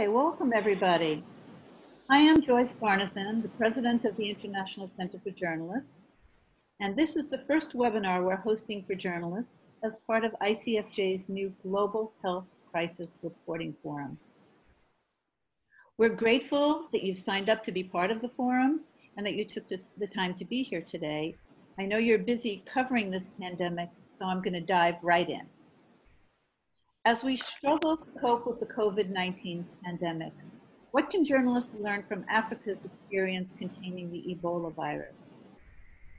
Okay, welcome everybody. I am Joyce Barnathan, the president of the International Center for Journalists, and this is the first webinar we're hosting for journalists as part of ICFJ's new Global Health Crisis Reporting Forum. We're grateful that you've signed up to be part of the forum and that you took the time to be here today. I know you're busy covering this pandemic, so I'm going to dive right in. As we struggle to cope with the COVID-19 pandemic, what can journalists learn from Africa's experience containing the Ebola virus?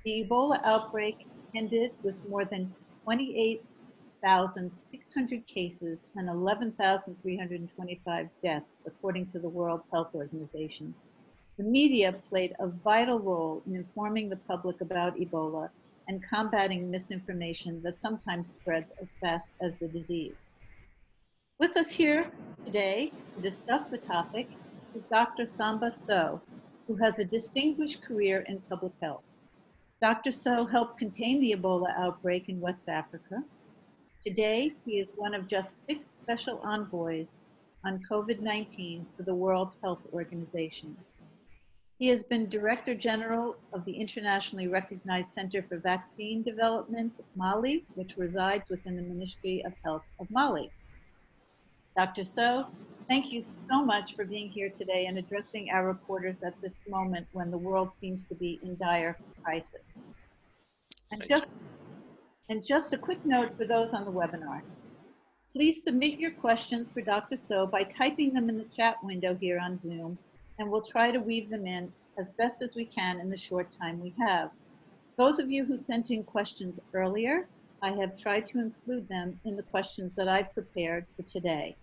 The Ebola outbreak ended with more than 28,600 cases and 11,325 deaths, according to the World Health Organization. The media played a vital role in informing the public about Ebola and combating misinformation that sometimes spreads as fast as the disease. With us here today to discuss the topic is Dr. Samba Sow, who has a distinguished career in public health. Dr. Sow helped contain the Ebola outbreak in West Africa. Today, he is one of just six special envoys on COVID-19 for the World Health Organization. He has been Director General of the internationally recognized Center for Vaccine Development, Mali, which resides within the Ministry of Health of Mali. Dr. Sow, thank you so much for being here today and addressing our reporters at this moment when the world seems to be in dire crisis. And just, and just a quick note for those on the webinar. Please submit your questions for Dr. Sow by typing them in the chat window here on Zoom, and we'll try to weave them in as best as we can in the short time we have. Those of you who sent in questions earlier, I have tried to include them in the questions that I've prepared for today.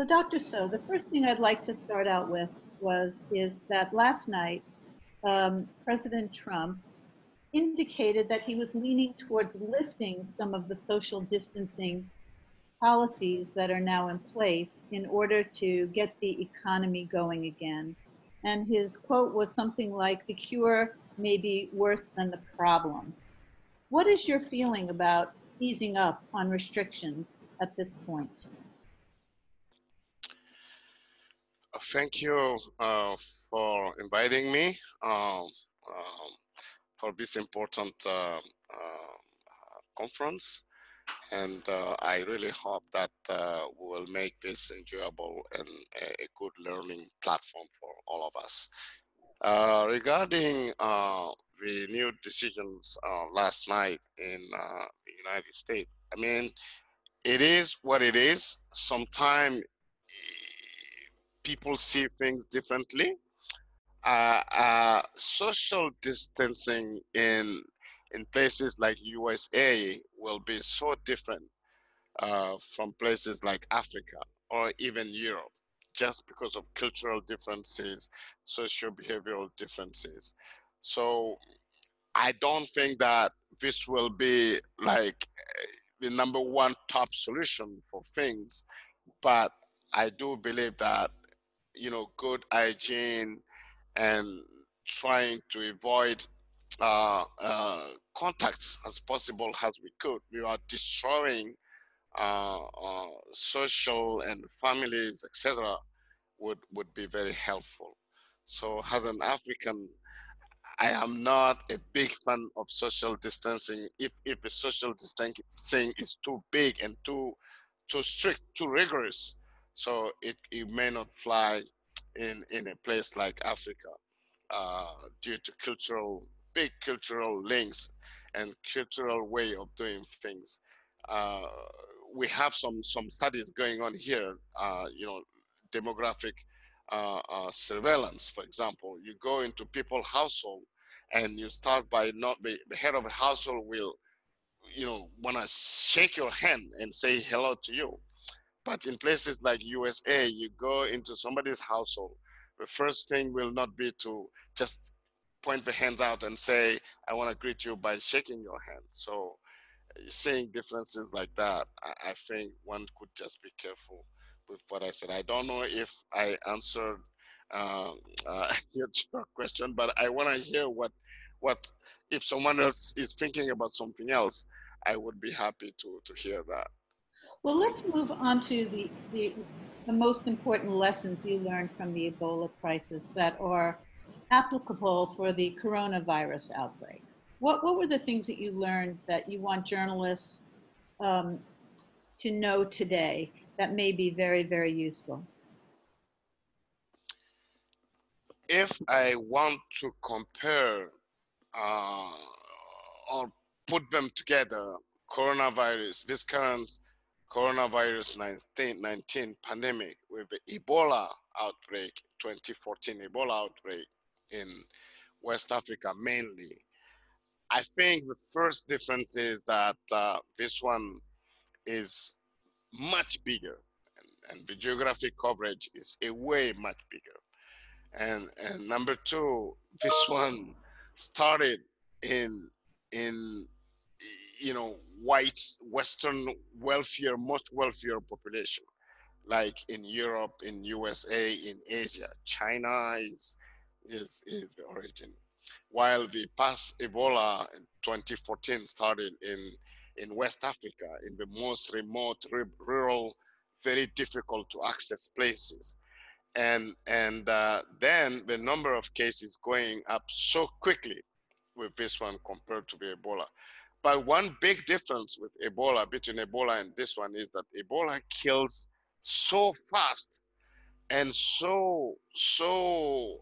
So Dr. Sow, the first thing I'd like to start out with was is that last night, um, President Trump indicated that he was leaning towards lifting some of the social distancing policies that are now in place in order to get the economy going again. And his quote was something like, the cure may be worse than the problem. What is your feeling about easing up on restrictions at this point? Thank you uh, for inviting me um, um, for this important uh, uh conference. And uh, I really hope that uh, we will make this enjoyable and a, a, good learning platform for all of us. regarding the new decisions last night in the United States, I mean, it is what it is. Sometimes people see things differently. Uh, uh, social distancing in in places like USA will be so different uh, from places like Africa or even Europe, just because of cultural differences, social behavioral differences. So I don't think that this will be like the number one top solution for things, but I do believe that you know, good hygiene and trying to avoid uh, uh, contacts as possible as we could. We are destroying uh, uh social and families, etc. Would would be very helpful. So, as an African, I am not a big fan of social distancing. If if a social distancing is too big and too too strict, too rigorous, so it, it may not fly in, in a place like Africa uh, due to cultural, big cultural links and cultural way of doing things. Uh, we have some, some studies going on here, uh, you know, demographic uh, uh, surveillance, for example. You go into people household and you start by not, the, the head of a household will, you know, want to shake your hand and say hello to you but in places like USA, you go into somebody's household, the first thing will not be to just point the hands out and say, I want to greet you by shaking your hand. So seeing differences like that, I, I think one could just be careful with what I said. I don't know if I answered um, uh, your question, but I want to hear what, what if someone else is thinking about something else, I would be happy to, to hear that. Well, let's move on to the, the, the most important lessons you learned from the Ebola crisis that are applicable for the coronavirus outbreak. What, what were the things that you learned that you want journalists um, to know today that may be very, very useful? If I want to compare uh, or put them together, coronavirus, this current coronavirus 19 pandemic with the Ebola outbreak, 2014 Ebola outbreak in West Africa mainly. I think the first difference is that uh, this one is much bigger and, and, the geographic coverage is a way much bigger. And, and number two, this one started in, in you know, white, Western wealthier, most wealthier population, like in Europe, in USA, in Asia. China is, is, is the origin. While the past Ebola in 2014 started in, in West Africa, in the most remote, rural, very difficult to access places. And, and uh, then the number of cases going up so quickly with this one compared to the Ebola. But one big difference with Ebola, between Ebola and this one, is that Ebola kills so fast and so, so,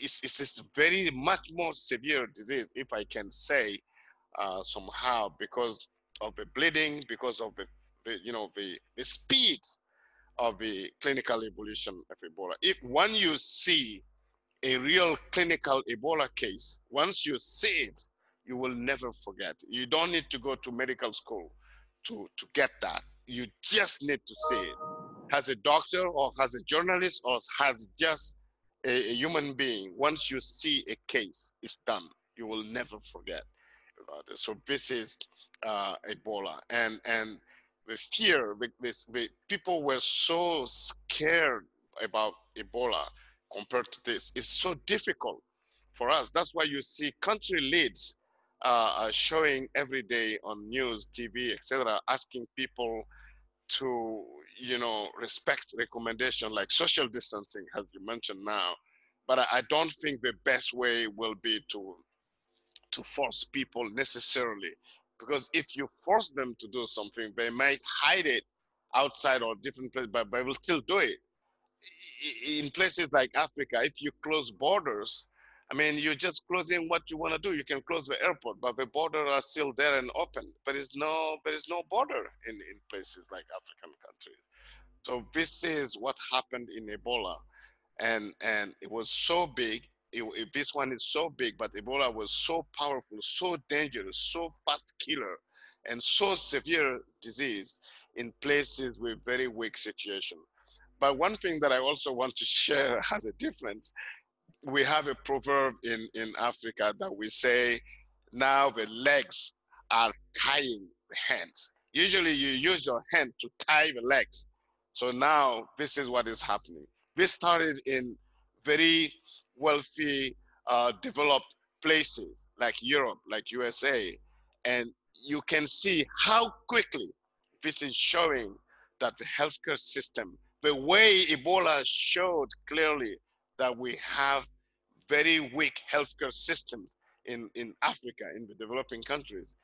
it's, it's, it's very much more severe disease, if I can say uh, somehow, because of the bleeding, because of the, the you know, the, the speed of the clinical evolution of Ebola. If when you see a real clinical Ebola case, once you see it, you will never forget. You don't need to go to medical school to, to get that. You just need to see it. As a doctor or as a journalist or as just a, a human being, once you see a case, it's done. You will never forget about it. So this is uh, Ebola. And, and the fear, the, the people were so scared about Ebola compared to this. It's so difficult for us. That's why you see country leads uh, uh, showing every day on news, TV, etc., asking people to, you know, respect recommendation like social distancing, as you mentioned now. But I, don't think the best way will be to to force people necessarily, because if you force them to do something, they might hide it outside or different places, but they will still do it. In places like Africa, if you close borders, I mean, you're just closing what you want to do. You can close the airport, but the border are still there and open. There is no, there is no border in, in places like African countries. So this is what happened in Ebola. And, and it was so big. It, it, this one is so big, but Ebola was so powerful, so dangerous, so fast killer, and so severe disease in places with very weak situation. But one thing that I also want to share as a difference we have a proverb in, in Africa that we say, now the legs are tying the hands. Usually you use your hand to tie the legs. So now this is what is happening. This started in very wealthy, uh, developed places like Europe, like USA. And you can see how quickly this is showing that the healthcare system, the way Ebola showed clearly that we have very weak healthcare systems in, in Africa, in the developing countries.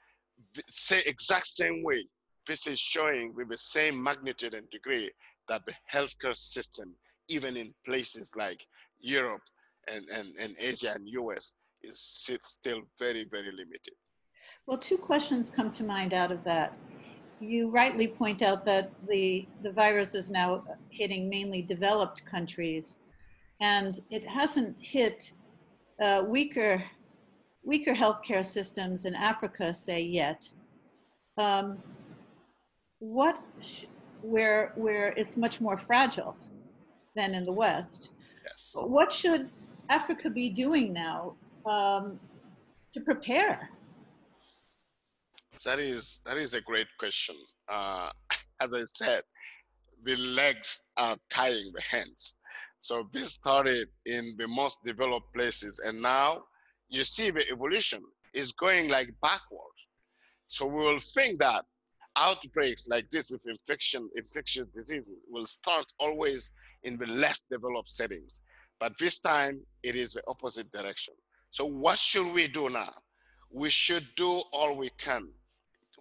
The say exact same way, this is showing with the same magnitude and degree that the healthcare system, even in places like Europe and, and, and Asia and US, is still very, very limited. Well, two questions come to mind out of that. You rightly point out that the, the virus is now hitting mainly developed countries and it hasn't hit uh, weaker weaker healthcare systems in Africa, say yet. Um, what where where it's much more fragile than in the West. Yes. What should Africa be doing now um, to prepare? That is that is a great question. Uh, as I said, the legs are tying the hands. So this started in the most developed places, and now you see the evolution is going like backwards. So we will think that outbreaks like this with infection, infectious diseases will start always in the less developed settings. But this time it is the opposite direction. So what should we do now? We should do all we can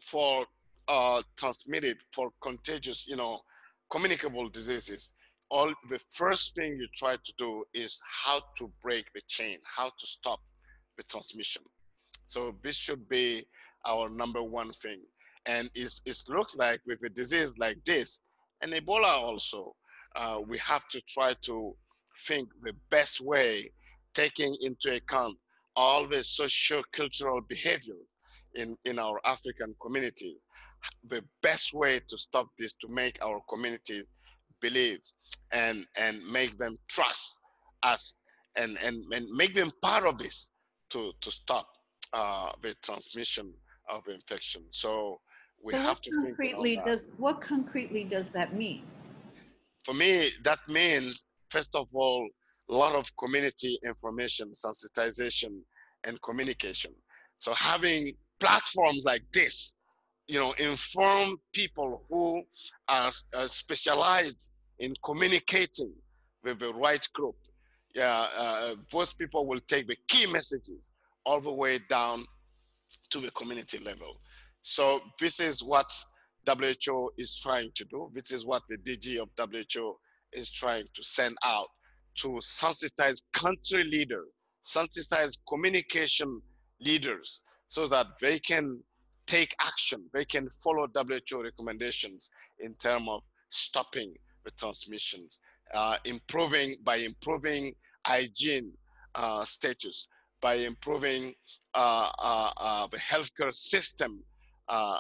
for uh, transmitted, for contagious, you know, communicable diseases. All the first thing you try to do is how to break the chain, how to stop the transmission. So this should be our number one thing. And it looks like with a disease like this, and Ebola also, uh, we have to try to think the best way, taking into account all the socio-cultural behavior in, in our African community. The best way to stop this, to make our community believe and, and make them trust us and, and, and make them part of this to, to stop uh, the transmission of infection. So we so have to concretely does what concretely does that mean? For me, that means first of all, a lot of community information, sensitization, and communication. So having platforms like this, you know, inform people who are, are specialized in communicating with the right group. Yeah, uh, those people will take the key messages all the way down to the community level. So this is what WHO is trying to do. This is what the DG of WHO is trying to send out to sensitize country leaders, sensitize communication leaders so that they can take action, they can follow WHO recommendations in terms of stopping transmissions, uh, improving by improving hygiene uh, status, by improving uh, uh, uh the healthcare system uh,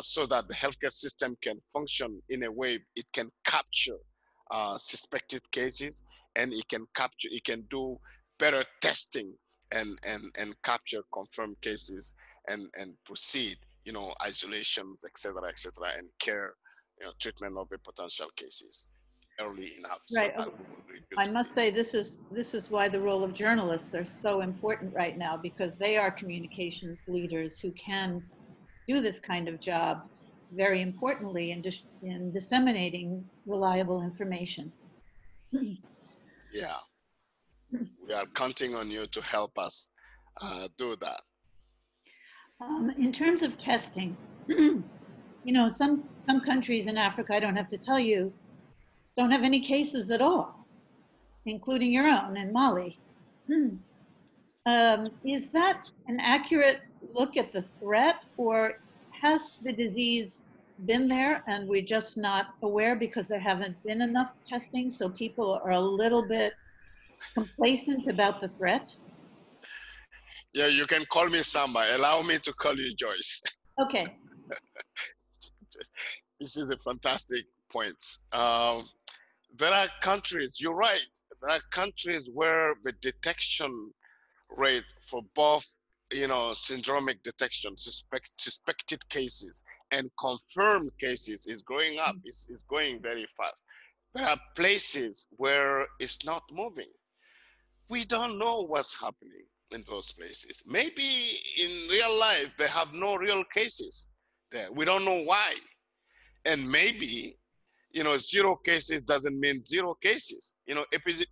so that the healthcare system can function in a way it can capture suspected cases and it can capture, it can do better testing and and and capture confirmed cases and and proceed, you know, isolations, etc., etc., and care, you know, treatment of the potential cases early enough. Right. So I must say this is this is why the role of journalists are so important right now because they are communications leaders who can do this kind of job very importantly in, dis- in disseminating reliable information. yeah, we are counting on you to help us uh, do that. Um, in terms of testing, you know, some some countries in Africa, I don't have to tell you, don't have any cases at all, including your own in Mali. Hmm. Um, is that an accurate look at the threat, or has the disease been there and we're just not aware because there haven't been enough testing, so people are a little bit complacent about the threat? Yeah, you can call me Samba. Allow me to call you Joyce. Okay. this is a fantastic point. Um, there are countries, you're right, there are countries where the detection rate for both, you know, syndromic detection, suspect, suspected cases, and confirmed cases is going up, it's, it's going very fast. There are places where it's not moving. We don't know what's happening in those places. Maybe in real life, they have no real cases We don't know why. And maybe you know, zero cases doesn't mean zero cases. You know,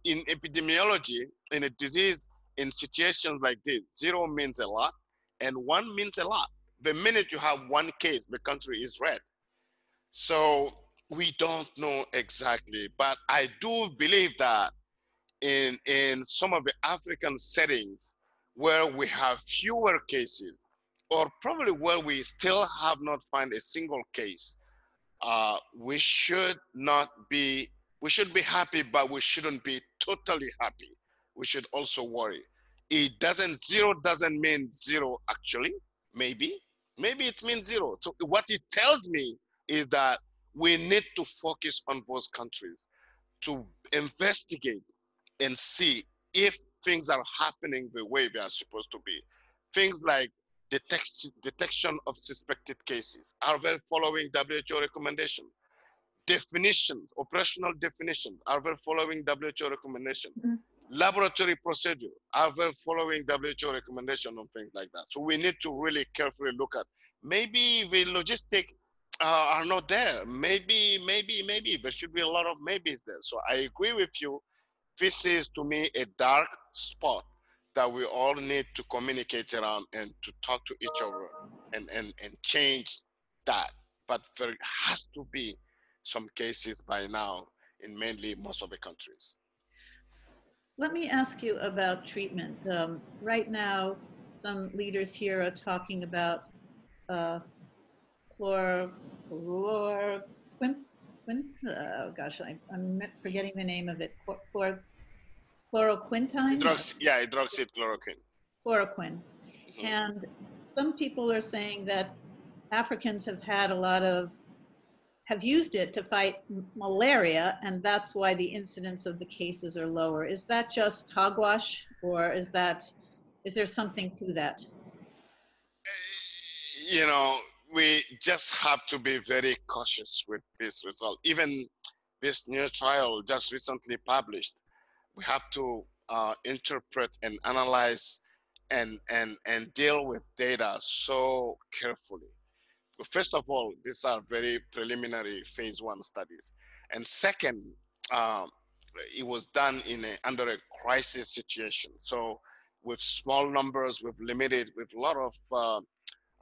in epidemiology, in a disease, in situations like this, zero means a lot and one means a lot. The minute you have one case, the country is red. So we don't know exactly, but I do believe that in, in some of the African settings where we have fewer cases, or probably where we still have not found a single case, uh, we should not be, we should be happy, but we shouldn't be totally happy. We should also worry. It doesn't, zero doesn't mean zero actually, maybe. Maybe it means zero. So what it tells me is that we need to focus on those countries to investigate and see if things are happening the way they are supposed to be. Things like detection, detection of suspected cases? Are they following WHO recommendation? Definition, operational definition, are they following WHO recommendation? Mm -hmm. Laboratory procedure, are they following WHO recommendation on things like that? So we need to really carefully look at maybe the logistic uh, are not there. Maybe, maybe, maybe there should be a lot of maybes there. So I agree with you. This is to me a dark spot that we all need to communicate around and to talk to each other and, and, and change that. But there has to be some cases by now in mainly most of the countries. Let me ask you about treatment. Um, right now, some leaders here are talking about uh, chlor, chlor, quin, quin, oh gosh, I, am forgetting the name of it. Chlor, chloroquintine? Hydroxy, yeah, hydroxychloroquine. Chloroquine. Mm-hmm. And some people are saying that Africans have had a lot of have used it to fight malaria, and that's why the incidence of the cases are lower. Is that just hogwash, or is that is there something to that? You know, we just have to be very cautious with this result. Even this new trial just recently published, we have to uh, interpret and analyze and and and deal with data so carefully first of all, these are very preliminary phase one studies. And second, um, it was done in a, under a crisis situation. So with small numbers, with limited, with a lot of uh,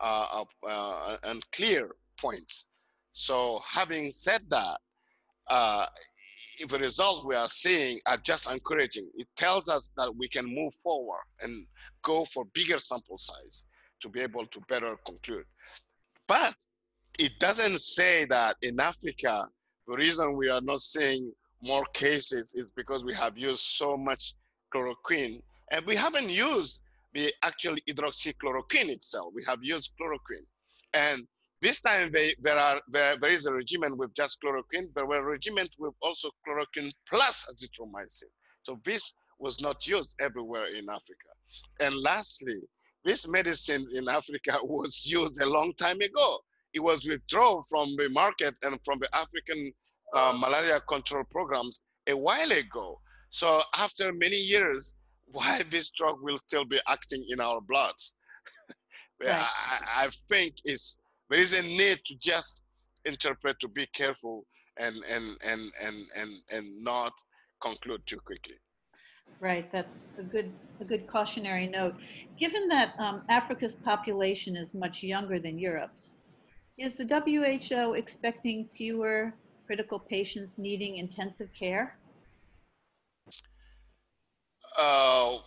uh, uh, unclear points. So having said that, uh, the results we are seeing are just encouraging, it tells us that we can move forward and go for bigger sample size to be able to better conclude. But it doesn't say that in Africa, the reason we are not seeing more cases is because we have used so much chloroquine. And we haven't used the actual hydroxychloroquine itself. We have used chloroquine. And this time they, there, are, there, there is a regimen with just chloroquine. There were regimens with also chloroquine plus azithromycin. So this was not used everywhere in Africa. And lastly, this medicine in Africa was used a long time ago. It was withdrawn from the market and from the African uh, malaria control programs a while ago. So after many years, why this drug will still be acting in our bloods? right. I, I think is there is a need to just interpret to be careful and and and and and and not conclude too quickly. Right, that's a good, a good cautionary note. Given that um, Africa's population is much younger than Europe's, is the WHO expecting fewer critical patients needing intensive care? Uh,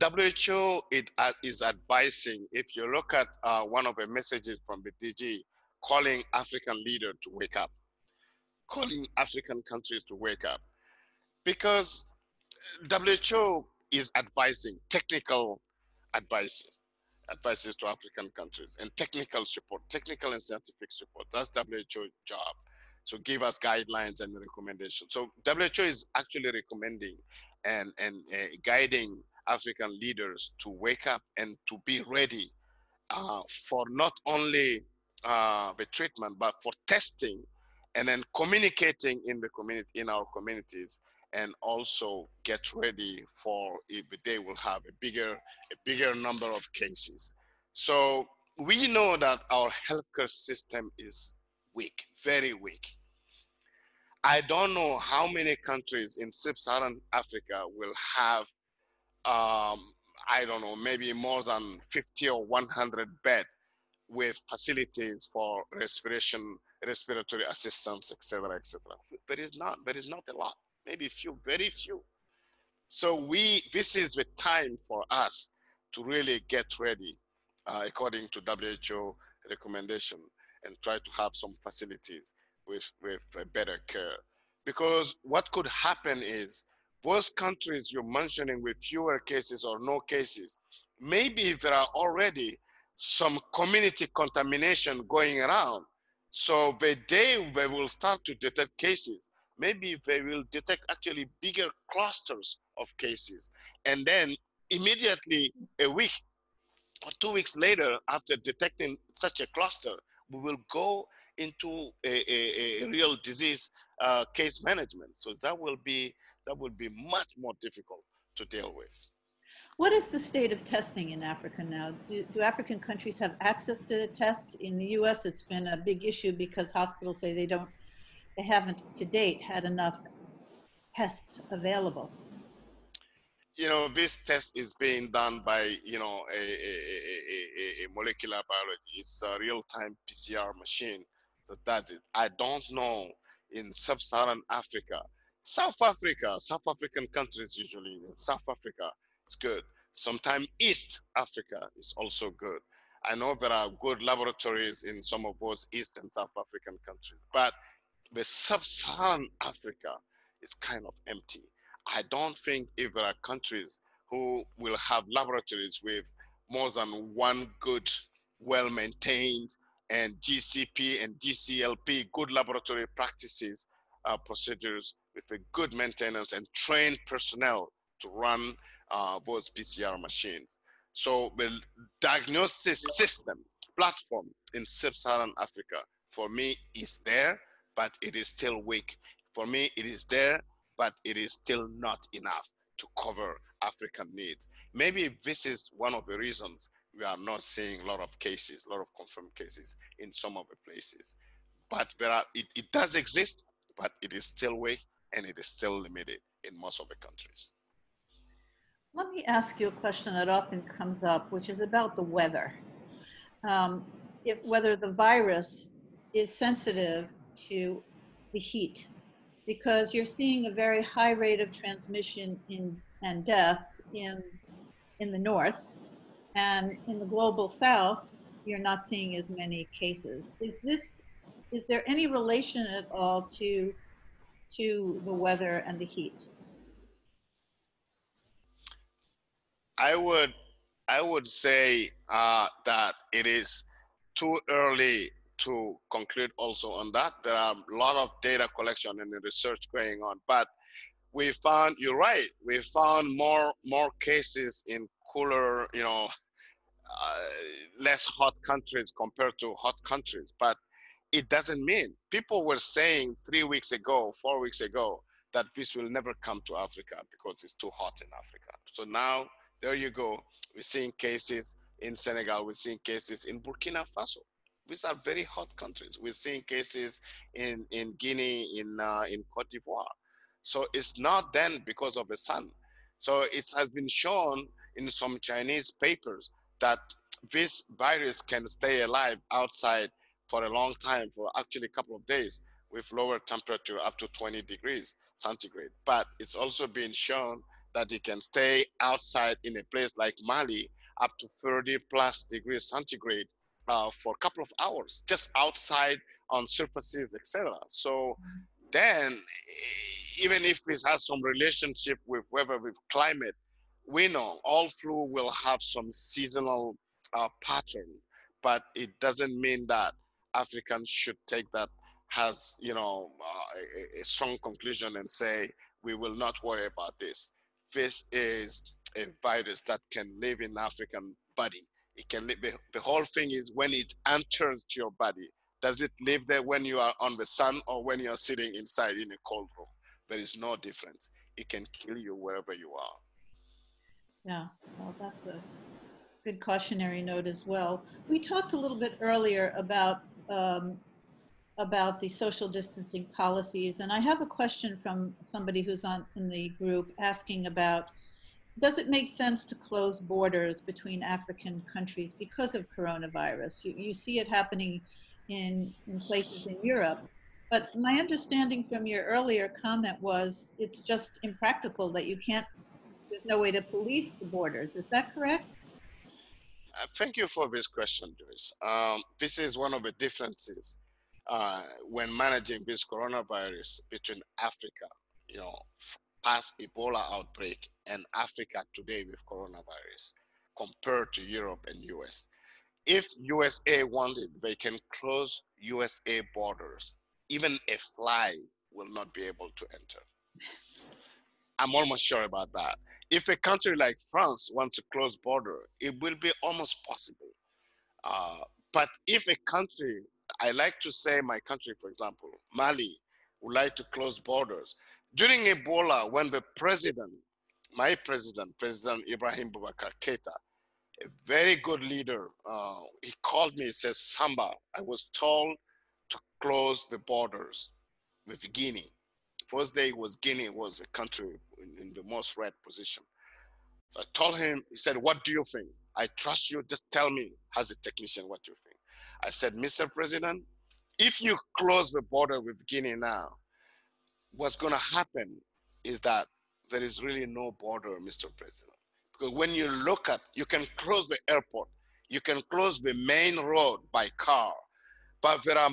WHO it, uh, is advising, if you look at uh, one of the messages from the DG, calling African leaders to wake up, calling African countries to wake up. Because WHO is advising technical advice advices to African countries and technical support, technical and scientific support. That's WHO job. So give us guidelines and recommendations. So WHO is actually recommending and, and uh, guiding African leaders to wake up and to be ready uh, for not only uh, the treatment, but for testing and then communicating in the community, in our communities and also get ready for if they will have a bigger a bigger number of cases. So we know that our healthcare system is weak very weak. I don't know how many countries in sub-saharan africa will have um, i don't know maybe more than 50 or 100 bed with facilities for respiration respiratory assistance etc etc But it's not but it's not a lot maybe few, very few. So we, this is the time for us to really get ready uh, according to WHO recommendation and try to have some facilities with, with better care. Because what could happen is those countries you're mentioning with fewer cases or no cases, maybe there are already some community contamination going around. So the day they will start to detect cases, maybe they will detect actually bigger clusters of cases. And then immediately a week or two weeks later, after detecting such a cluster, we will go into a, a, a real disease uh, case management. So that will be that will be much more difficult to deal with. What is the state of testing in Africa now? Do, do, African countries have access to tests? In the U.S., it's been a big issue because hospitals say they don't, they haven't to date had enough tests available. You know, this test is being done by, you know, a, a, a, a molecular biology. It's a real-time PCR machine that does it. I don't know in sub-Saharan Africa. South Africa, South African countries usually, in South Africa, it's good. Sometimes East Africa is also good. I know there are good laboratories in some of those East and South African countries, but the sub-Saharan Africa is kind of empty. I don't think if there are countries who will have laboratories with more than one good, well-maintained and GCP and GCLP, good laboratory practices, uh, procedures with a good maintenance and trained personnel to run uh, those PCR machines. So the diagnosis system platform in sub-Saharan Africa, for me, is there, but it is still weak. For me, it is there, but it is still not enough to cover African needs. Maybe this is one of the reasons we are not seeing a lot of cases, a lot of confirmed cases in some of the places. But there are, it, it does exist, but it is still weak and it is still limited in most of the countries. Let me ask you a question that often comes up, which is about the weather. Um, if whether the virus is sensitive to the heat, because you're seeing a very high rate of transmission in, and death in, in the north, and in the global south, you're not seeing as many cases. Is this, is there any relation at all to, to the weather and the heat? I would I would say uh, that it is too early to conclude also on that. There are a lot of data collection and research going on, but we found you're right. We found more more cases in cooler, you know, uh, less hot countries compared to hot countries. But it doesn't mean people were saying three weeks ago, four weeks ago, that this will never come to Africa because it's too hot in Africa. So now there you go. We're seeing cases in Senegal. We're seeing cases in Burkina Faso. These are very hot countries. We're seeing cases in, in Guinea, in, uh, in Cote d'Ivoire. So it's not then because of the sun. So it has been shown in some Chinese papers that this virus can stay alive outside for a long time, for actually a couple of days, with lower temperature up to 20 degrees centigrade. But it's also been shown that it can stay outside in a place like Mali up to 30 plus degrees centigrade uh, for a couple of hours, just outside on surfaces, etc. So then, even if this has some relationship with weather, with climate, we know all flu will have some seasonal uh, pattern, but it doesn't mean that Africans should take that has you know uh, a, a, strong conclusion and say we will not worry about this this is a virus that can live in African body. It can live, the, whole thing is when it enters your body, does it live there when you are on the sun or when you're sitting inside in a cold room? There is no difference. It can kill you wherever you are. Yeah, well, that's a good cautionary note as well. We talked a little bit earlier about um, about the social distancing policies. And I have a question from somebody who's on in the group asking about, does it make sense to close borders between African countries because of coronavirus? You, you see it happening in, in places in Europe. But my understanding from your earlier comment was it's just impractical that you can't, there's no way to police the borders. Is that correct? Uh, thank you for this question, Joyce. Um, this is one of the differences uh, when managing this coronavirus between Africa, you know, past Ebola outbreak and Africa today with coronavirus compared to Europe and US. If USA wanted, they can close USA borders. Even a fly will not be able to enter. I'm almost sure about that. If a country like France wants to close border, it will be almost possible. Uh, but if a country I like to say my country, for example, Mali, would like to close borders. During Ebola, when the president my president, President Ibrahim Boubacar Keita, a very good leader, uh, he called me, he says, Samba, I was told to close the borders with Guinea. First day was Guinea was the country in, in the most red position. So I told him, he said, what do you think? I trust you, just tell me as a technician what you think. I said, Mr. President, if you close the border with Guinea now, what's gonna happen is that there is really no border, Mr. President. Because when you look at, you can close the airport, you can close the main road by car, but there are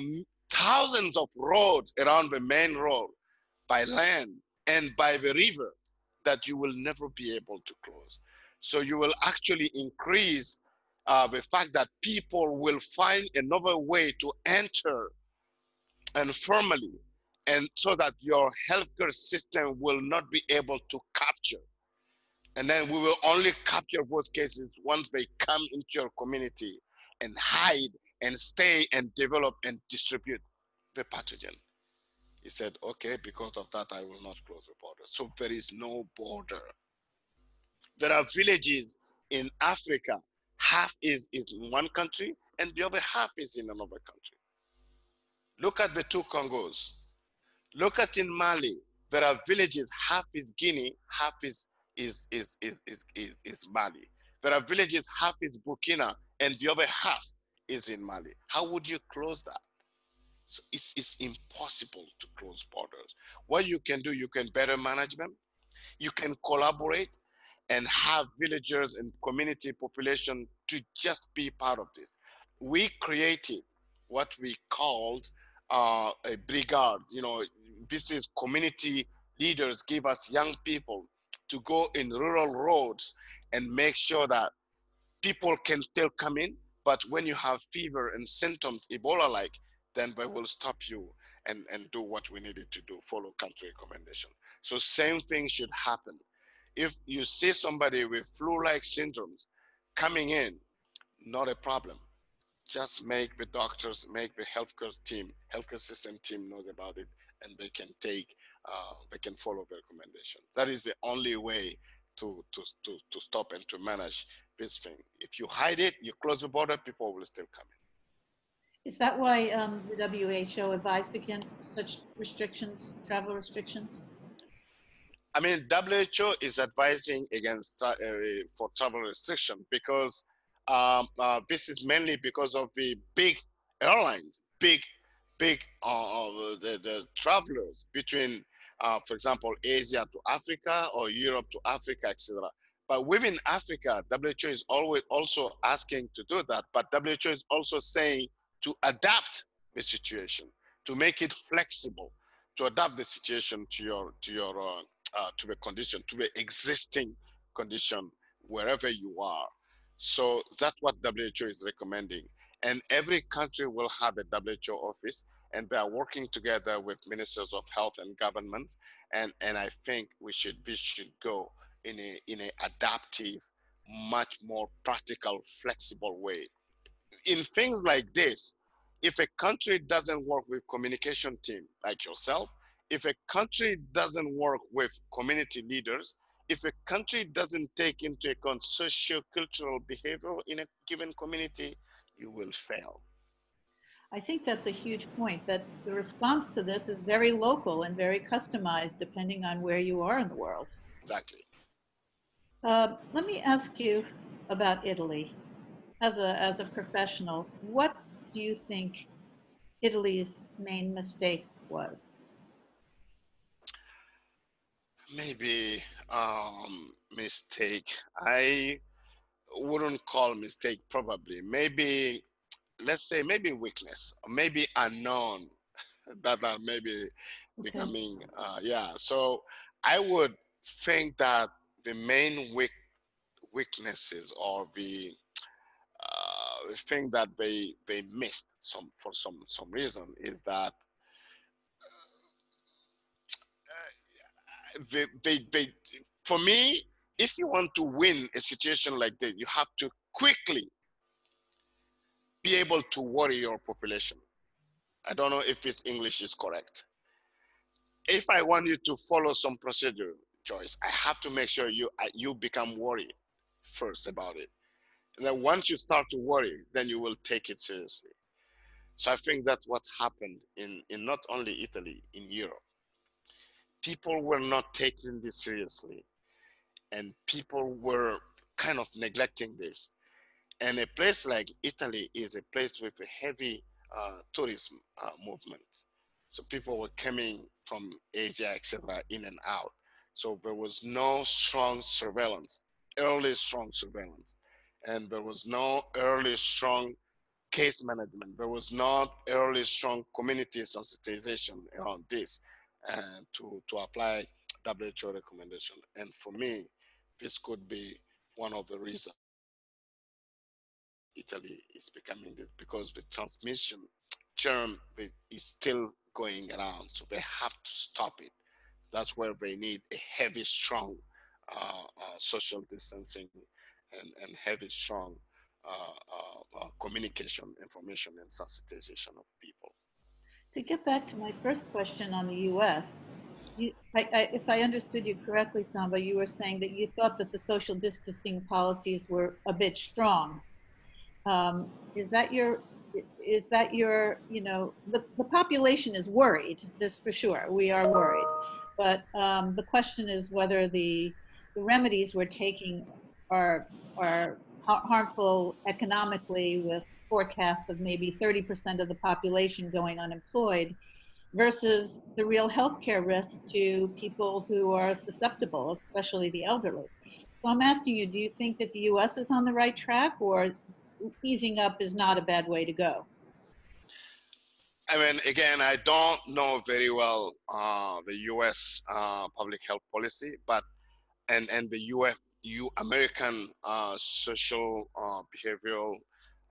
thousands of roads around the main road by land and by the river that you will never be able to close. So you will actually increase uh, the fact that people will find another way to enter and formally and so that your healthcare system will not be able to capture. And then we will only capture those cases once they come into your community and hide and stay and develop and distribute the pathogen. He said, okay, because of that, I will not close the border. So there is no border. There are villages in Africa, half is, in one country and the other half is in another country. Look at the two Congos. Look at in Mali, there are villages, half is Guinea, half is, is, is, is, is, is, is Mali. There are villages, half is Burkina, and the other half is in Mali. How would you close that? So it's, it's impossible to close borders. What you can do, you can better manage them. You can collaborate and have villagers and community population to just be part of this. We created what we called uh, a brigade. You know, this is community leaders give us young people to go in rural roads and make sure that people can still come in. But when you have fever and symptoms, Ebola-like, then we will stop you and, and do what we needed to do, follow country recommendation. So same thing should happen. If you see somebody with flu-like symptoms coming in, not a problem just make the doctors, make the healthcare team, healthcare system team knows about it, and they can take, uh, they can follow the recommendations. That is the only way to, to, to, to stop and to manage this thing. If you hide it, you close the border, people will still come in. Is that why um, the WHO advised against such restrictions, travel restrictions? I mean, WHO is advising against uh, for travel restriction because um, uh, this is mainly because of the big airlines, big, big uh, the, the travelers between, uh, for example, Asia to Africa or Europe to Africa, etc. But within Africa, WHO is always also asking to do that. But WHO is also saying to adapt the situation, to make it flexible, to adapt the situation to your to your uh, uh, to the condition, to the existing condition wherever you are. So that's what WHO is recommending. And every country will have a WHO office and they are working together with ministers of health and government. And, and I think we should, this should go in a, in a adaptive, much more practical, flexible way. In things like this, if a country doesn't work with communication team like yourself, if a country doesn't work with community leaders, if a country doesn't take into account socio-cultural behavior in a given community, you will fail. I think that's a huge point that the response to this is very local and very customized depending on where you are in the world. Exactly. Uh, let me ask you about Italy. As a, as a professional, what do you think Italy's main mistake was? maybe um, mistake. I wouldn't call mistake probably. Maybe, let's say maybe weakness, maybe unknown that are maybe okay. becoming, uh, yeah. So I would think that the main weak weaknesses or the uh, thing that they they missed some for some some reason is that they, they, they, for me, if you want to win a situation like that, you have to quickly be able to worry your population. I don't know if this English is correct. If I want you to follow some procedure, Joyce I have to make sure you you become worried first about it. And then once you start to worry, then you will take it seriously. So I think that's what happened in, in not only Italy, in Europe. People were not taking this seriously and people were kind of neglecting this. And a place like Italy is a place with a heavy uh, tourism uh, movement. So people were coming from Asia, etc., in and out. So there was no strong surveillance, early strong surveillance, and there was no early strong case management. There was not early strong community sensitization around this uh, to, to apply WHO recommendation. And for me, this could be one of the reasons Italy is becoming this because the transmission germ is still going around. So they have to stop it. That's where they need a heavy, strong uh, uh, social distancing and, and heavy, strong uh, uh, uh, communication, information, and sensitization of people. To get back to my first question on the U.S., you, I, I, if I understood you correctly, Samba, you were saying that you thought that the social distancing policies were a bit strong. Um, is that your is that your you know the, the population is worried this for sure we are worried but um, the question is whether the the remedies we're taking are are harmful economically with forecasts of maybe 30% of the population going unemployed versus the real healthcare risk to people who are susceptible, especially the elderly. So I'm asking you, do you think that the US is on the right track or easing up is not a bad way to go? I mean, again, I don't know very well uh, the U.S. Uh, public health policy, but and and the U.S. you American uh, social uh, behavioral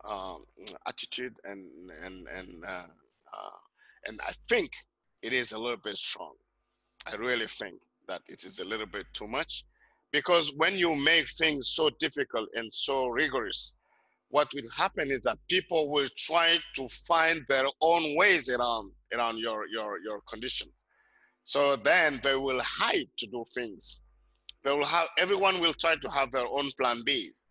um, attitude and and and uh, uh, and I think it is a little bit strong. I really think that it is a little bit too much because when you make things so difficult and so rigorous, what will happen is that people will try to find their own ways around around your your your condition. So then they will hide to do things they will have everyone will try to have their own plan Bs.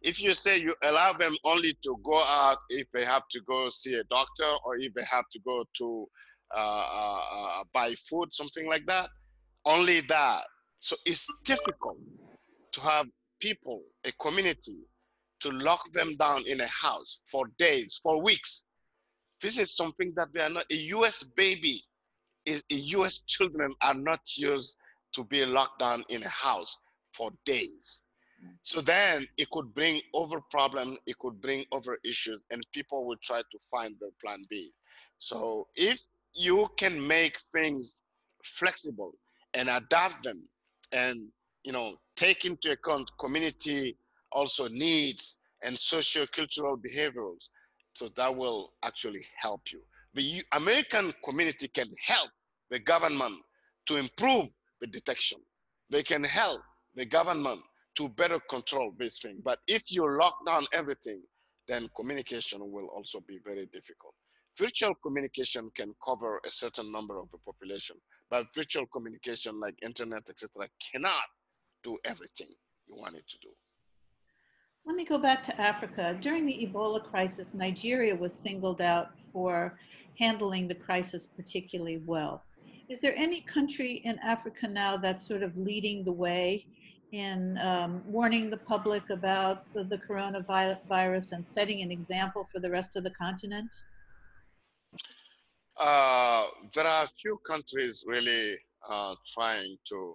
If you say you allow them only to go out if they have to go see a doctor or if they have to go to uh, uh, uh, buy food, something like that, only that. So it's difficult to have people, a community, to lock them down in a house for days, for weeks. This is something that we are not. A U.S. baby, is a U.S. children are not used to be locked down in a house for days. So then it could bring over problem, it could bring over issues, and people will try to find their plan B. So if you can make things flexible and adapt them and you know take into account community also needs and socio-cultural behaviors so that will actually help you the american community can help the government to improve the detection. They can help the government to better control this thing. But if you lock down everything, then communication will also be very difficult. Virtual communication can cover a certain number of the population, but virtual communication like internet, etc., cannot do everything you want it to do. Let me go back to Africa. During the Ebola crisis, Nigeria was singled out for handling the crisis particularly well. Is there any country in Africa now that's sort of leading the way in um, warning the public about the, the, coronavirus and setting an example for the rest of the continent? Uh, there are a few countries really uh, trying to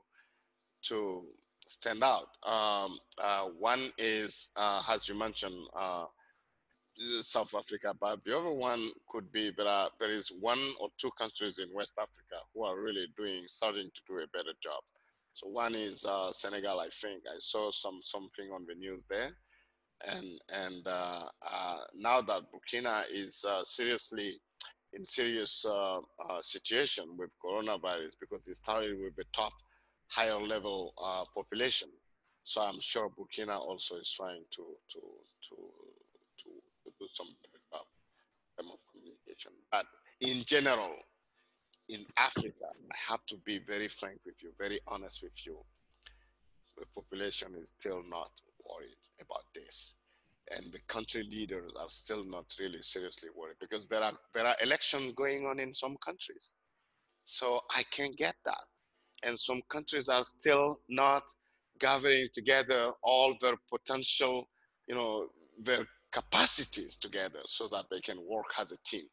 to stand out. Um, uh, one is, uh, as you mentioned, uh, South Africa, but the other one could be there are there is one or two countries in West Africa who are really doing starting to do a better job. So one is uh, Senegal, I think. I saw some something on the news there, and and uh, uh, now that Burkina is uh, seriously in serious uh, uh, situation with coronavirus because it started with the top higher level population. So I'm sure Burkina also is trying to to to do some uh, of communication. But in general, in Africa, I have to be very frank with you, very honest with you. The population is still not worried about this. And the country leaders are still not really seriously worried because there are there are elections going on in some countries. So I can get that. And some countries are still not gathering together all their potential, you know, their capacities together so that they can work as a team.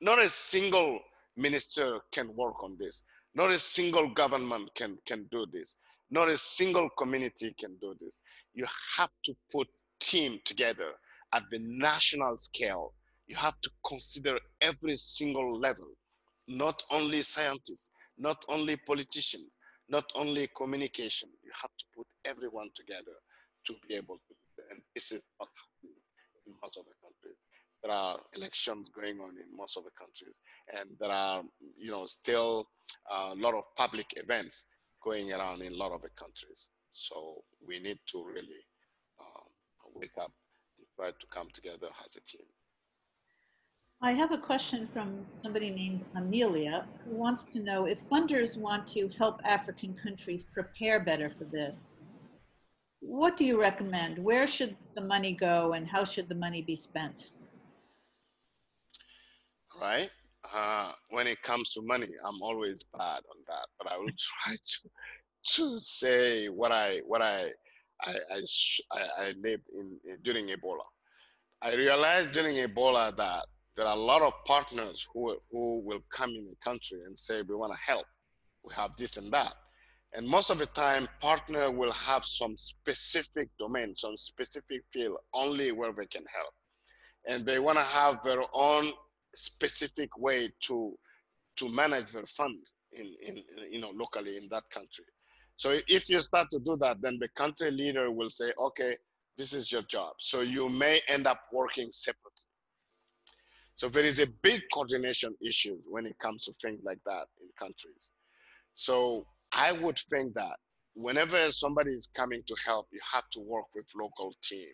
Not a single minister can work on this. Not a single government can, can do this. Not a single community can do this. You have to put team together at the national scale. You have to consider every single level, not only scientists, not only politicians, not only communication. You have to put everyone together to be able to. And this is not in most of the countries. There are elections going on in most of the countries, and there are, you know, still a lot of public events going around in a lot of the countries. So we need to really um, wake up and try to come together as a team. I have a question from somebody named Amelia who wants to know if funders want to help African countries prepare better for this. What do you recommend? Where should the money go and how should the money be spent? Right? Uh, when it comes to money, I'm always bad on that, but I will try to to say what I what I I I, I, lived in during Ebola. I realized during Ebola that there are a lot of partners who, who will come in the country and say, we want to help. We have this and that. And most of the time, partner will have some specific domain, some specific field only where they can help. And they want to have their own specific way to, to manage their fund in, in, you know, locally in that country. So if you start to do that, then the country leader will say, okay, this is your job. So you may end up working separately. So there is a big coordination issue when it comes to things like that in countries. So I would think that whenever somebody is coming to help, you have to work with local team.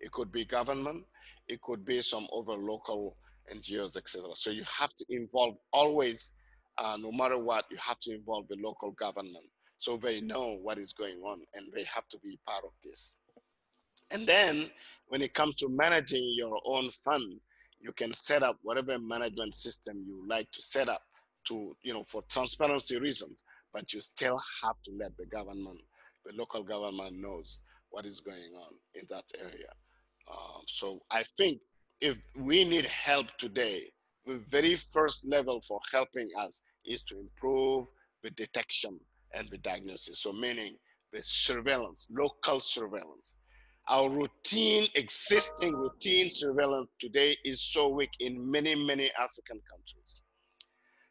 It could be government, it could be some other local NGOs, etc. So you have to involve always, uh, no matter what, you have to involve the local government so they know what is going on and they have to be part of this. And then when it comes to managing your own fund, you can set up whatever management system you like to set up to, you know, for transparency reasons, but you still have to let the government, the local government knows what is going on in that area. Um, so I think if we need help today, the very first level for helping us is to improve the detection and the diagnosis. So meaning the surveillance, local surveillance. Our routine, existing routine surveillance today is so weak in many, many African countries.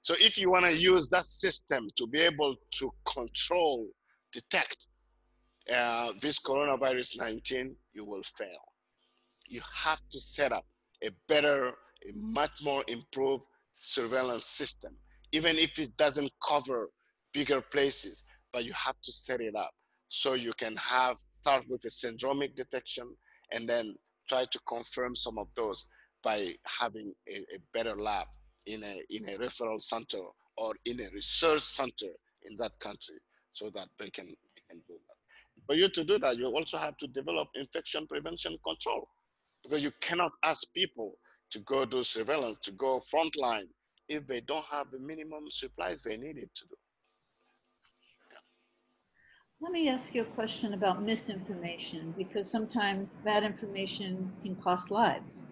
So if you want to use that system to be able to control, detect uh, this coronavirus 19, you will fail. You have to set up a better, a much more improved surveillance system, even if it doesn't cover bigger places, but you have to set it up so you can have start with a syndromic detection and then try to confirm some of those by having a, a better lab in a in a referral center or in a research center in that country so that they can, they can do that. For you to do that, you also have to develop infection prevention control because you cannot ask people to go do surveillance, to go frontline if they don't have the minimum supplies they needed to do. Let me ask you a question about misinformation because sometimes bad information can cost lives.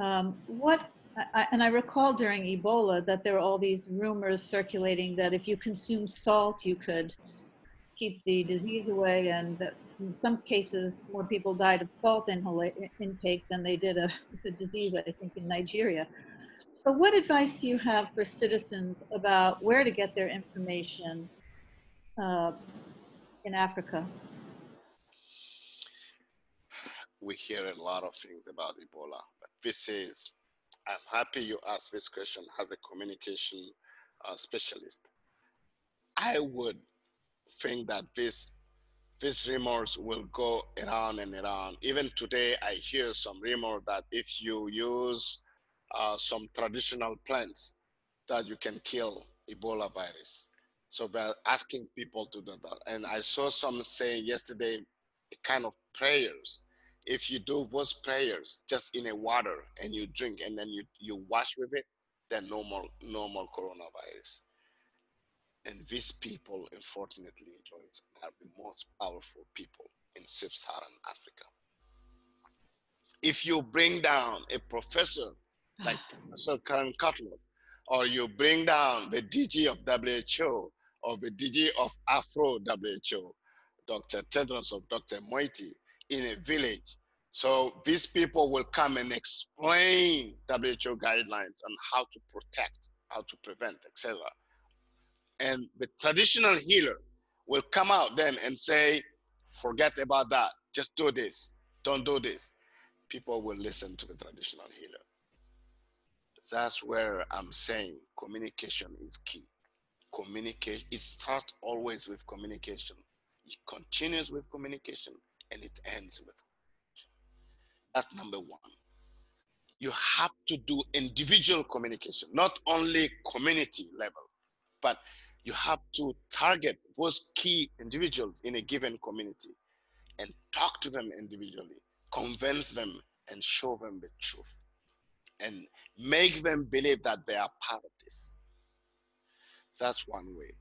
Um, what, I, and I recall during Ebola that there were all these rumors circulating that if you consume salt, you could keep the disease away, and that in some cases, more people died of salt intake than they did of the disease, I think, in Nigeria. So, what advice do you have for citizens about where to get their information uh, in Africa? We hear a lot of things about Ebola, but this is, I'm happy you asked this question as a communication uh, specialist. I would think that this these rumors will go around and around. Even today, I hear some rumor that if you use uh, some traditional plants, that you can kill Ebola virus. So they're asking people to do that. And I saw some saying yesterday, kind of prayers. If you do those prayers just in a water and you drink and then you, you wash with it, then no more, no more coronavirus. And these people, unfortunately, are the most powerful people in sub-Saharan Africa. If you bring down a professor like Professor Karen Kotloff, or you bring down the DG of WHO or the DG of Afro WHO, Dr. Tedros or Dr. Moeti, in a village. So these people will come and explain WHO guidelines on how to protect, how to prevent, etc. And the traditional healer will come out then and say, forget about that, just do this, don't do this. People will listen to the traditional healer. That's where I'm saying communication is key. Communication, it starts always with communication. It continues with communication and it ends with That's number one. You have to do individual communication, not only community level, but you have to target those key individuals in a given community and talk to them individually, convince them, and show them the truth and make them believe that they are part of this. That's one way.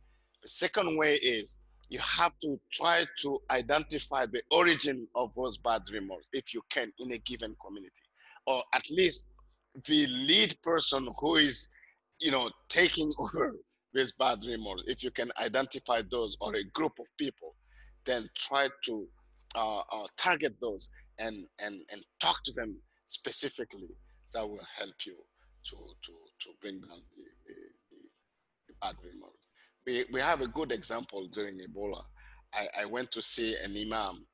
The second way is you have to try to identify the origin of those bad rumors if you can in a given community, or at least the lead person who is, you know, taking over these bad rumors. If you can identify those or a group of people, then try to uh, uh, target those and and and talk to them specifically that will help you to to to bring down the, the, the, bad rumors. We we have a good example during Ebola. I, I went to see an imam,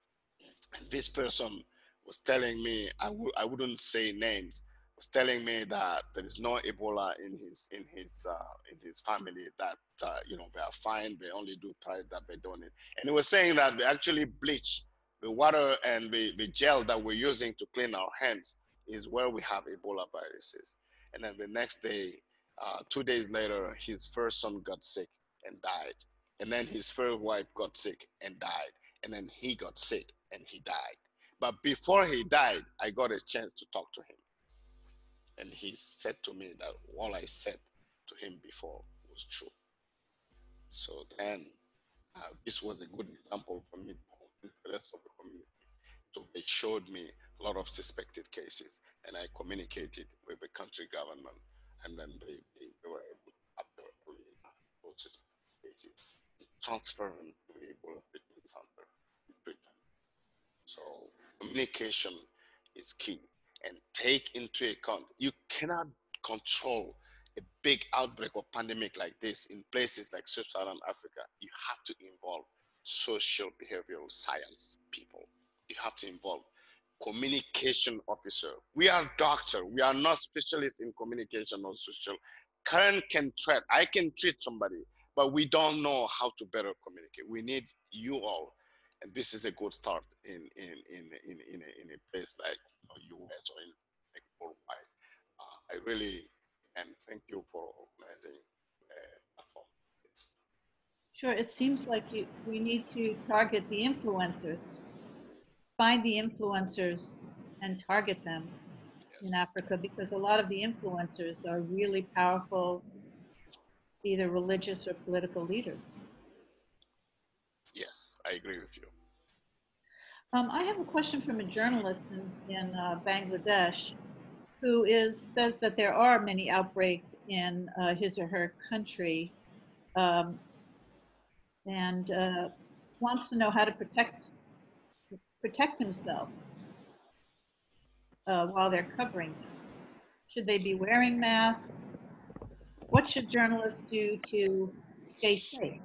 and this person was telling me I w- I wouldn't say names was telling me that there is no Ebola in his in his uh, in his family that uh, you know they are fine they only do pride that they don't need and he was saying that they actually bleach the water and the, the gel that we're using to clean our hands is where we have Ebola viruses. And then the next day, uh, two days later, his first son got sick and died. And then his first wife got sick and died. And then he got sick and he died. But before he died, I got a chance to talk to him. And he said to me that all I said to him before was true. So then, uh, this was a good example for me to the rest of the community. So it showed me a lot of suspected cases, and I communicated with the country government, and then they, they, they were able to after those suspected cases, transfer them to the Ebola treatment center, treatment. So communication is key, and take into account you cannot control a big outbreak or pandemic like this in places like sub-Saharan Africa. You have to involve social behavioral science people. You have to involve communication officer. We are doctor. We are not specialists in communication or social. Karen can treat. I can treat somebody, but we don't know how to better communicate. We need you all, and this is a good start in in in in in a, in a place like you know, US or in like worldwide. Uh, I really and thank you for organizing uh. Sure. It seems like you, we need to target the influencers find the influencers and target them in Africa because a lot of the influencers are really powerful, either religious or political leaders. Yes, I agree with you. Um, I have a question from a journalist in, in uh, Bangladesh who is says that there are many outbreaks in uh, his or her country um, and uh, wants to know how to protect protect himself uh, while they're covering Should they be wearing masks? What should journalists do to stay safe?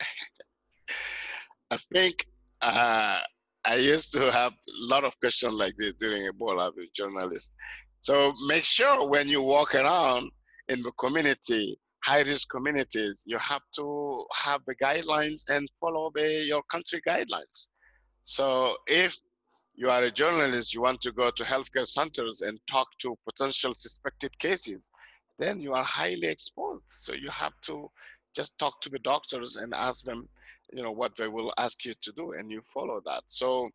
I think uh, I used to have a lot of questions like this during a Ebola with journalists. So make sure when you walk around in the community, high risk communities, you have to have the guidelines and follow the, your country guidelines. So if you are a journalist, you want to go to healthcare centers and talk to potential suspected cases, then you are highly exposed. So you have to just talk to the doctors and ask them, you know, what they will ask you to do, and you follow that. So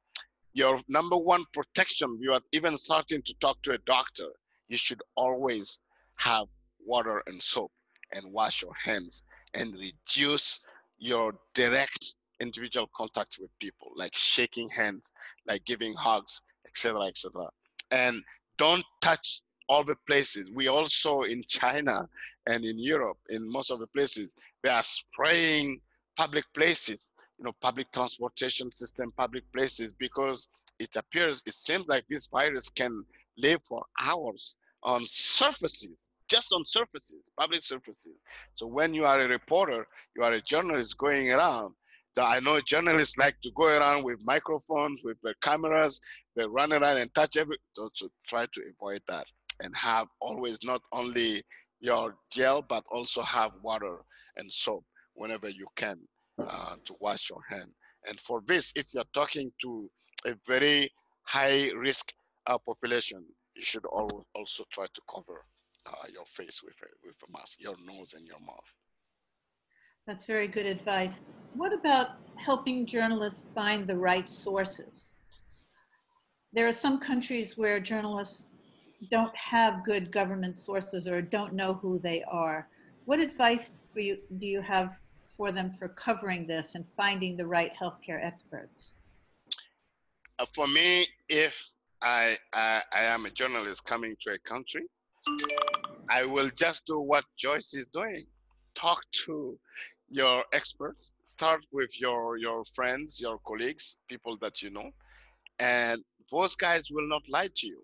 your number one protection, you are even starting to talk to a doctor, you should always have water and soap and wash your hands and reduce your direct individual contact with people, like shaking hands, like giving hugs, etc., etc. And don't touch all the places. We also in China and in Europe, in most of the places, they are spraying public places, you know, public transportation system, public places, because it appears, it seems like this virus can live for hours on surfaces, just on surfaces, public surfaces. So when you are a reporter, you are a journalist going around, I know journalists like to go around with microphones, with their cameras, they run around and touch every, so to try to avoid that and have always not only your gel, but also have water and soap whenever you can uh, to wash your hand. And for this, if you're talking to a very high risk uh, population, you should also try to cover uh, your face with a, with a mask, your nose and your mouth. That's very good advice. What about helping journalists find the right sources? There are some countries where journalists don't have good government sources or don't know who they are. What advice for you do you have for them for covering this and finding the right healthcare experts? Uh, for me, if I, I, I am a journalist coming to a country, I will just do what Joyce is doing talk to your experts. Start with your your friends your colleagues people that you know. And those guys will not lie to you.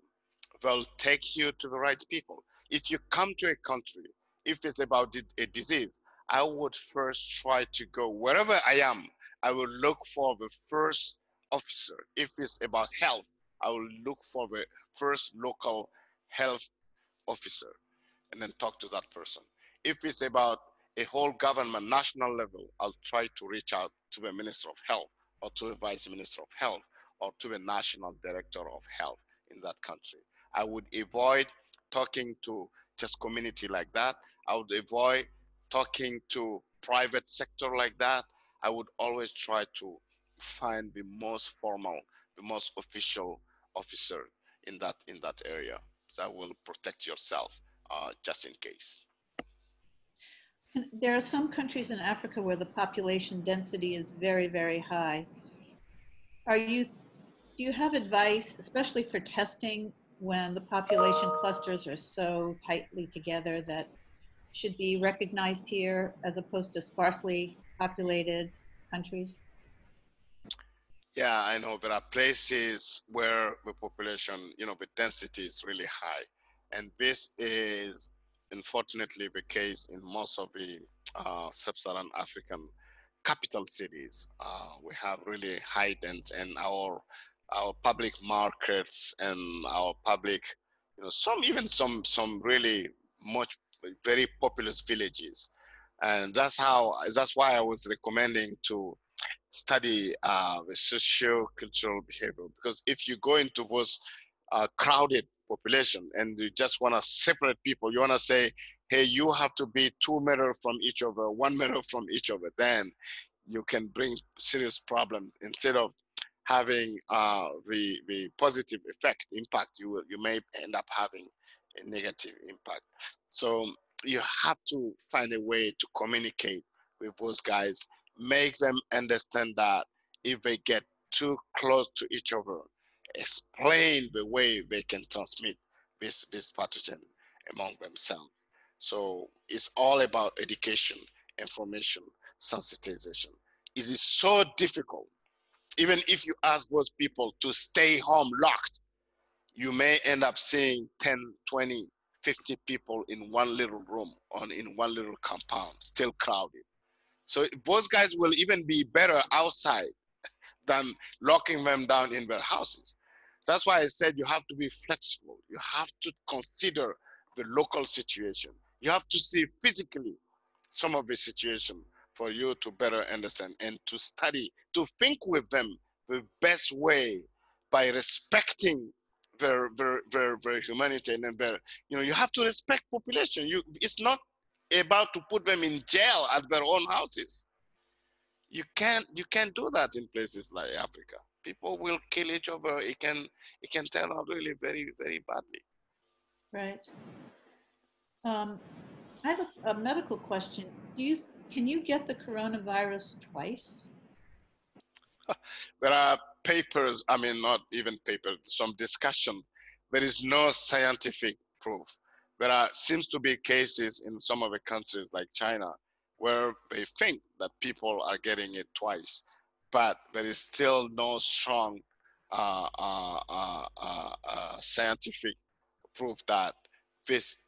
They'll take you to the right people. If you come to a country if it's about a disease i would first try to go wherever i am. I will look for the first officer. If it's about health i will look for the first local health officer and then talk to that person. If it's about a whole government, national level, I'll try to reach out to the Minister of Health or to the Vice Minister of Health or to the National Director of Health in that country. I would avoid talking to just community like that. I would avoid talking to private sector like that. I would always try to find the most formal, the most official officer in that in that area. That will protect yourself uh, just in case. There are some countries in Africa where the population density is very, very high. Are you, do you have advice, especially for testing when the population clusters are so tightly together that should be recognized here as opposed to sparsely populated countries? Yeah, I know there are places where the population, you know, the density is really high. And this is unfortunately the case in most of the uh, sub-Saharan African capital cities. Uh, we have really high dens and our our public markets and our public, you know, some even some some really much very populous villages, and that's how that's why I was recommending to study uh, the socio-cultural behavior because if you go into those uh, crowded population and you just want to separate people. You want to say hey you have to be two meter from each other one meter from each other then you can bring serious problems. Instead of having uh, the the positive effect impact you will you may end up having a negative impact. So you have to find a way to communicate with those guys make them understand that if they get too close to each other explain the way they can transmit this, this pathogen among themselves. So it's all about education, information, sensitization. It is so difficult. Even if you ask those people to stay home locked, you may end up seeing 10, 20, 50 people in one little room on in one little compound, still crowded. So those guys will even be better outside than locking them down in their houses. That's why I said you have to be flexible. You have to consider the local situation. You have to see physically some of the situation for you to better understand and to study, to think with them the best way by respecting their, very, very, very humanitarian and very, you know, you have to respect population. You, it's not about to put them in jail at their own houses. You can't, you can't do that in places like Africa. People will kill each other. It can, it can turn out really very, very badly. Right. Um, I have a, a medical question. Do you, can you get the coronavirus twice? there are papers, I mean, not even papers, some discussion. There is no scientific proof. There are seems to be cases in some of the countries like China where they think that people are getting it twice, but there is still no strong uh, uh, uh, uh, uh scientific proof that this,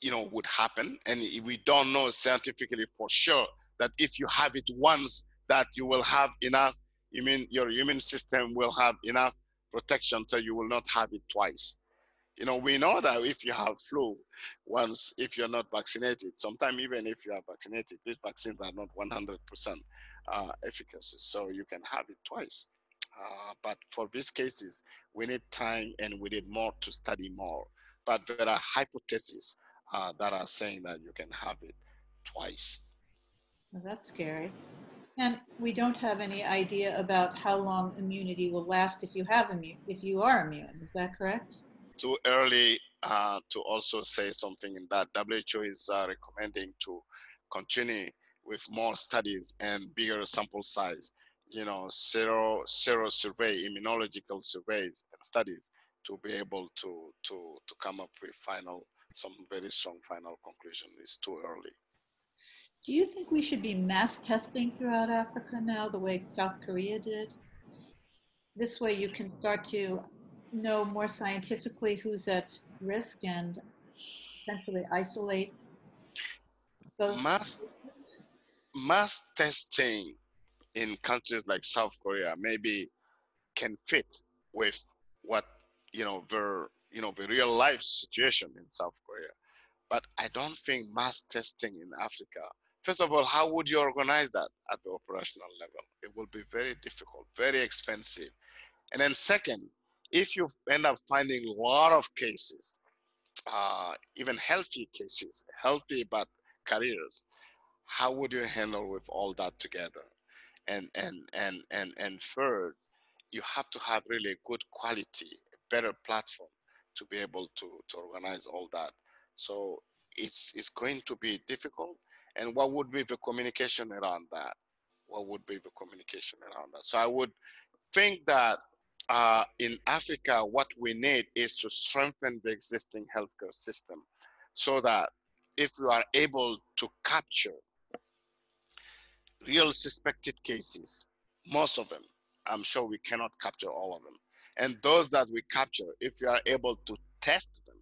you know, would happen. And we don't know scientifically for sure that if you have it once, that you will have enough you mean your immune system will have enough protection so you will not have it twice. You know, we know that if you have flu once, if you're not vaccinated, sometimes even if you are vaccinated, these vaccines are not 100% uh, efficacy. So you can have it twice. Uh, but for these cases, we need time and we need more to study more. But there are hypotheses uh, that are saying that you can have it twice. Well, that's scary. And we don't have any idea about how long immunity will last if you have immune, if you are immune. Is that correct? Too early uh, to also say something in that. WHO is uh, recommending to continue with more studies and bigger sample size. You know, sero sero survey, immunological surveys and studies to be able to to to come up with final some very strong final conclusion. It's too early. Do you think we should be mass testing throughout Africa now, the way South Korea did? This way you can start to know more scientifically who's at risk and essentially isolate those. Mass, mass testing in countries like South Korea maybe can fit with what, you know, the, you know, the real life situation in South Korea. But I don't think mass testing in Africa first of all, how would you organize that at the operational level? It will be very difficult, very expensive. And then second, if you end up finding a lot of cases, uh, even healthy cases, healthy but carriers, how would you handle with all that together? And and and and and third, you have to have really good quality, better platform to be able to to organize all that. So it's it's going to be difficult and what would be the communication around that what would be the communication around that so i would think that uh, in africa what we need is to strengthen the existing healthcare system so that if we are able to capture real suspected cases most of them i'm sure we cannot capture all of them and those that we capture if we are able to test them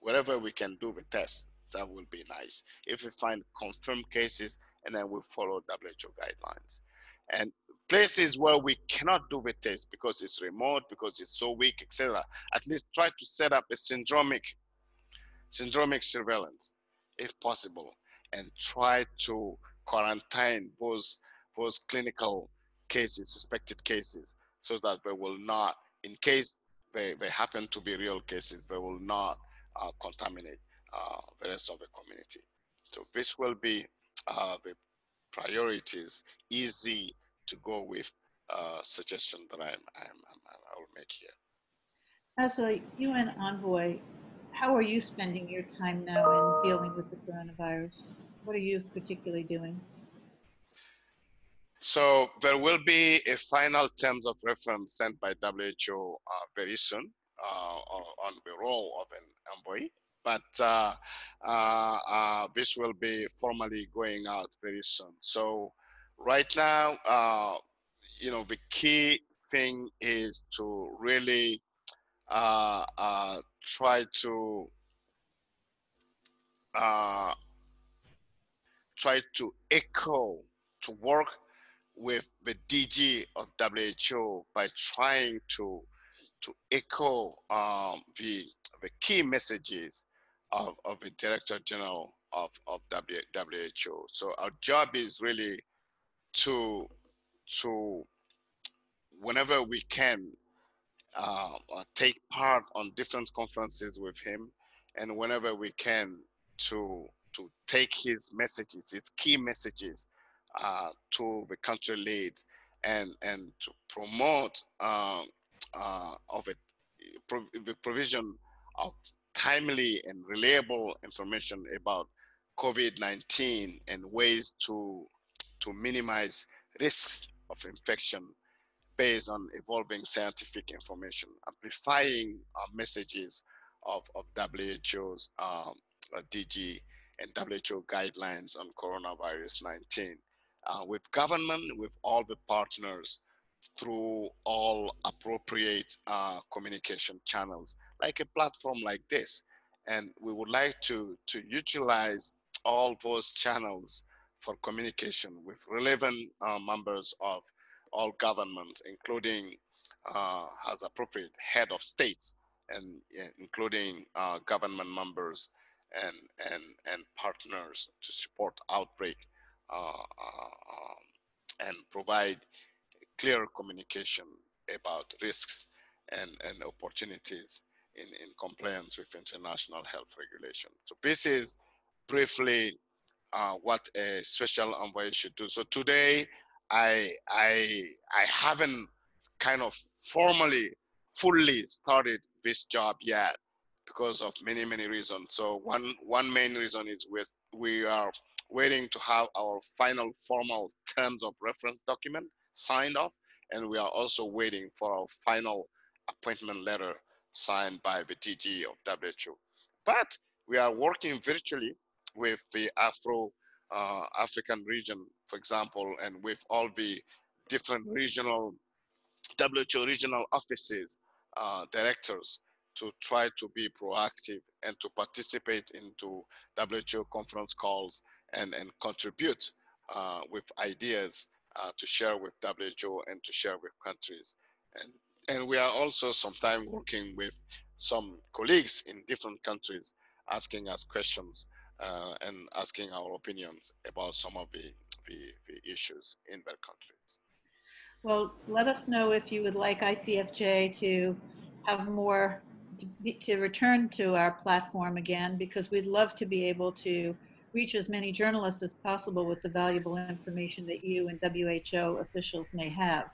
wherever we can do the test that will be nice. If we find confirmed cases, and then we follow WHO guidelines. And places where we cannot do the test because it's remote, because it's so weak, etc. At least try to set up a syndromic, syndromic surveillance, if possible, and try to quarantine those those clinical cases, suspected cases, so that they will not, in case they, they happen to be real cases, they will not uh, contaminate uh, the rest of the community. So this will be uh, the priorities, easy to go with uh, suggestion that I'm, I'm, I'm, I will make here. As a UN envoy, how are you spending your time now in dealing with the coronavirus? What are you particularly doing? So there will be a final terms of reference sent by WHO uh, very soon uh, on the role of an envoy but uh, uh, uh, this will be formally going out very soon. So right now, uh, you know, the key thing is to really uh, uh, try to try to echo, to work with the DG of WHO by trying to to echo um, the the key messages of, of the Director General of, of WHO. So our job is really to, to whenever we can, uh, uh, take part on different conferences with him, and whenever we can to to take his messages, his key messages, uh, to the country leads, and and to promote um, uh, of it, pro the provision of timely and reliable information about COVID-19 and ways to to minimize risks of infection based on evolving scientific information, amplifying uh, messages of, of WHO's um, uh, DG and WHO guidelines on coronavirus 19 uh, with government, with all the partners through all appropriate uh, communication channels, like a platform like this. And we would like to, to utilize all those channels for communication with relevant uh, members of all governments, including uh, as appropriate head of states and including uh, government members and, and, and partners to support outbreak uh, uh, and provide clear communication about risks and, and opportunities in, in compliance with international health regulation. So this is briefly uh, what a special envoy should do. So today, I I I haven't kind of formally fully started this job yet because of many many reasons. So one one main reason is we we are waiting to have our final formal terms of reference document signed off, and we are also waiting for our final appointment letter signed by the DG of WHO. But we are working virtually with the Afro uh, African region, for example, and with all the different regional WHO regional offices, uh, directors to try to be proactive and to participate into WHO conference calls and, and contribute uh, with ideas uh, to share with WHO and to share with countries. And, and we are also sometimes working with some colleagues in different countries asking us questions uh, and asking our opinions about some of the, the, the, issues in their countries. Well, let us know if you would like ICFJ to have more, to, be, to return to our platform again, because we'd love to be able to reach as many journalists as possible with the valuable information that you and WHO officials may have.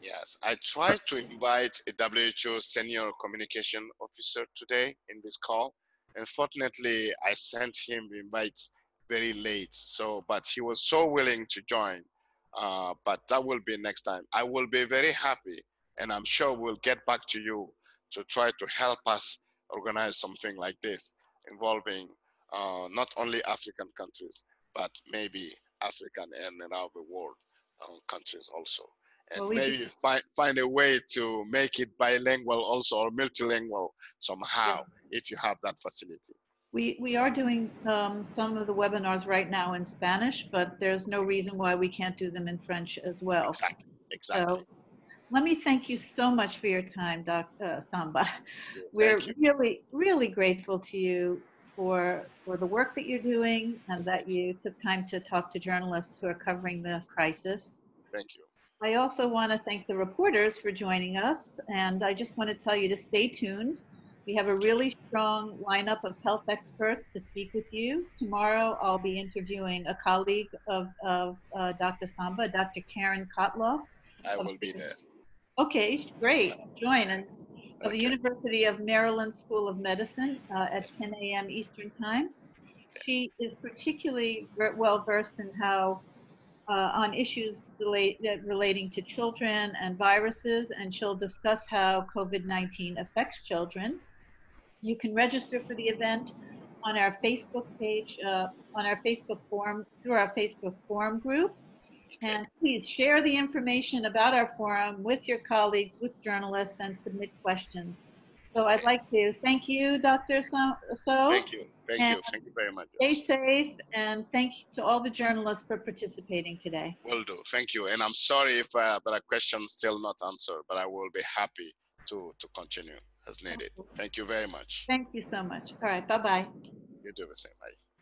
Yes, I tried to invite a WHO senior communication officer today in this call, Unfortunately, I sent him invites very late. So, but he was so willing to join. Uh, but that will be next time. I will be very happy, and I'm sure we'll get back to you to try to help us organize something like this involving uh, not only African countries, but maybe African and around the world uh, countries also. And well, we maybe find, find a way to make it bilingual also or multilingual somehow. Yeah if you have that facility. We, we are doing um, some of the webinars right now in Spanish, but there's no reason why we can't do them in French as well. Exactly, exactly. So, let me thank you so much for your time, Dr. Uh, Samba. We're really, really grateful to you for, for the work that you're doing and that you took time to talk to journalists who are covering the crisis. Thank you. I also want to thank the reporters for joining us, and I just want to tell you to stay tuned. We have a really strong lineup of health experts to speak with you. Tomorrow, I'll be interviewing a colleague of, of uh, Dr. Samba, Dr. Karen Kotloff. I will be there. Okay, great. Join. And of the University of Maryland School of Medicine uh, at 10 a.m. Eastern Time. She is particularly well versed in how uh, on issues relating to children and viruses, and she'll discuss how COVID-19 affects children. You can register for the event on our Facebook page, uh, on our Facebook forum, through our Facebook forum group. And please share the information about our forum with your colleagues, with journalists, and submit questions. Sow I'd like to thank you, Dr. So. Thank you. Thank you. Thank you very much. Stay safe and thank you to all the journalists for participating today. Will do. Thank you. And I'm sorry if uh, there are questions still not answered, but I will be happy to, to continue as needed. Thank you very much. Thank you so much. All right. Bye bye. You do the same. Bye.